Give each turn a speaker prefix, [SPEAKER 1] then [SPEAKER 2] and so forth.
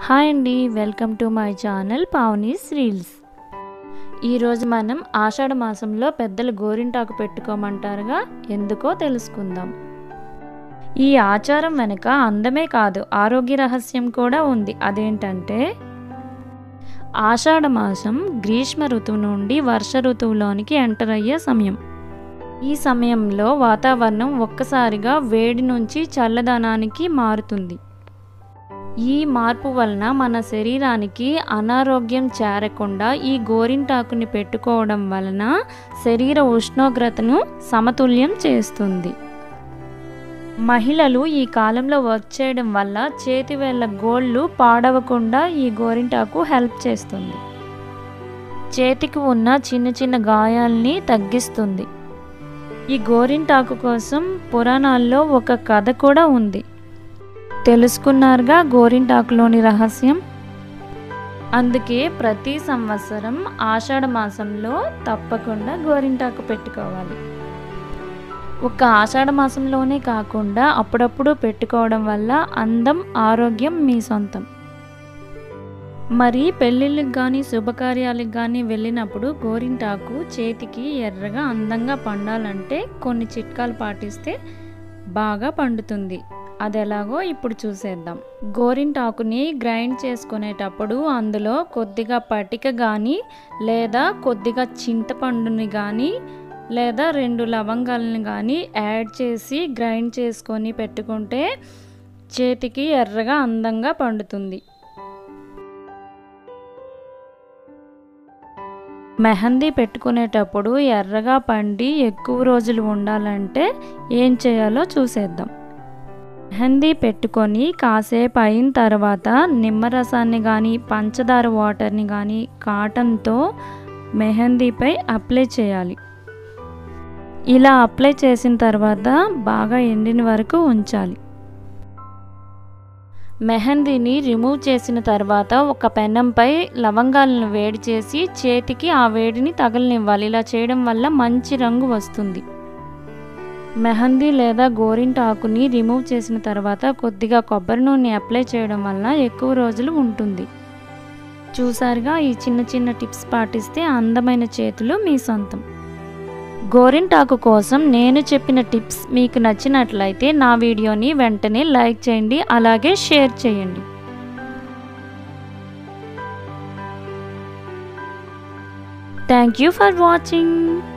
[SPEAKER 1] Hi అండి welcome to my channel Pavani's reels. ఈరోజు మనం ఆషాఢ మాసంలో పెద్దలు గోరింటాకు పెట్టుకోమంటారుగా ఎందుకో తెలుసుకుందాం. ఈ ఆచారం వెనుక అందమే కాదు ఆరోగ్య రహస్యం కూడా ఉంది. అదేంటంటే ఆషాఢ మాసం గ్రీష్మ ఋతువు నుండి వర్ష ఋతువులోనికి ఎంటర్ అయ్యే సమయం. ఈ సమయంలో వాతావరణం ఒక్కసారిగా వేడి నుంచి చల్లదనానికి మారుతుంది. ఈ మార్పు వలన మన శరీరానికి అనారోగ్యం చేరకుండా ఈ గోరింటాకుని పెట్టుకోవడం వలన శరీర ఉష్ణోగ్రతను సమతుల్యం చేస్తుంది. మహిళలు ఈ కాలంలో వర్క్ చేయడం వల్ల చేతివేళ్ళ గోళ్ళు పాడవకుండా ఈ గోరింటాకు హెల్ప్ చేస్తుంది. చేతికి ఉన్న చిన్న చిన్న గాయాల్ని తగ్గిస్తుంది. ఈ గోరింటాకు కోసం పురాణాల్లో ఒక కథ కూడా ఉంది. తెలుసుకున్నారుగా గోరింటాకులోని రహస్యం? అందుకే ప్రతి సంవత్సరం ఆషాఢ మాసంలో తప్పకుండా గోరింటాకు పెట్టుకోవాలి. ఒక ఆషాఢ మాసంలోనే కాకుండా అప్పుడప్పుడు పెట్టుకోవడం వల్ల అందం ఆరోగ్యం మీ సొంతం. మరి పెళ్ళిళ్ళకి కానీ శుభకార్యాలకు కానీ వెళ్ళినప్పుడు గోరింటాకు చేతికి ఎర్రగా అందంగా పండాలంటే కొన్ని చిట్కాలు పాటిస్తే బాగా పండుతుంది. అది ఎలాగో ఇప్పుడు చూసేద్దాం. గోరింటాకుని గ్రైండ్ చేసుకునేటప్పుడు అందులో కొద్దిగా పటిక కానీ లేదా కొద్దిగా చింతపండుని కానీ లేదా రెండు లవంగాలను కానీ యాడ్ చేసి గ్రైండ్ చేసుకొని పెట్టుకుంటే చేతికి ఎర్రగా అందంగా పండుతుంది. మెహందీ పెట్టుకునేటప్పుడు ఎర్రగా పండి ఎక్కువ రోజులు ఉండాలంటే ఏం చేయాలో చూసేద్దాం. మెహందీ పెట్టుకొని కాసేపు అయిన తర్వాత నిమ్మరసాన్ని కానీ పంచదార వాటర్ని కానీ కాటన్తో మెహందీపై అప్లై చేయాలి. ఇలా అప్లై చేసిన తర్వాత బాగా ఎండిన వరకు ఉంచాలి. మెహందీని రిమూవ్ చేసిన తర్వాత ఒక పెనంపై లవంగాలను వేడి చేసి చేతికి ఆ వేడిని తగలనివ్వాలి. ఇలా చేయడం వల్ల మంచి రంగు వస్తుంది. మెహందీ లేదా గోరింటాకుని రిమూవ్ చేసిన తర్వాత కొద్దిగా కొబ్బరి నూనె అప్లై చేయడం వల్ల ఎక్కువ రోజులు ఉంటుంది. చూసారుగా ఈ చిన్న చిన్న టిప్స్ పాటిస్తే అందమైన చేతులు మీ సొంతం. గోరింటాకు కోసం నేను చెప్పిన టిప్స్ మీకు నచ్చినట్లయితే నా వీడియోని వెంటనే లైక్ చేయండి అలాగే షేర్ చేయండి. Thank you for watching.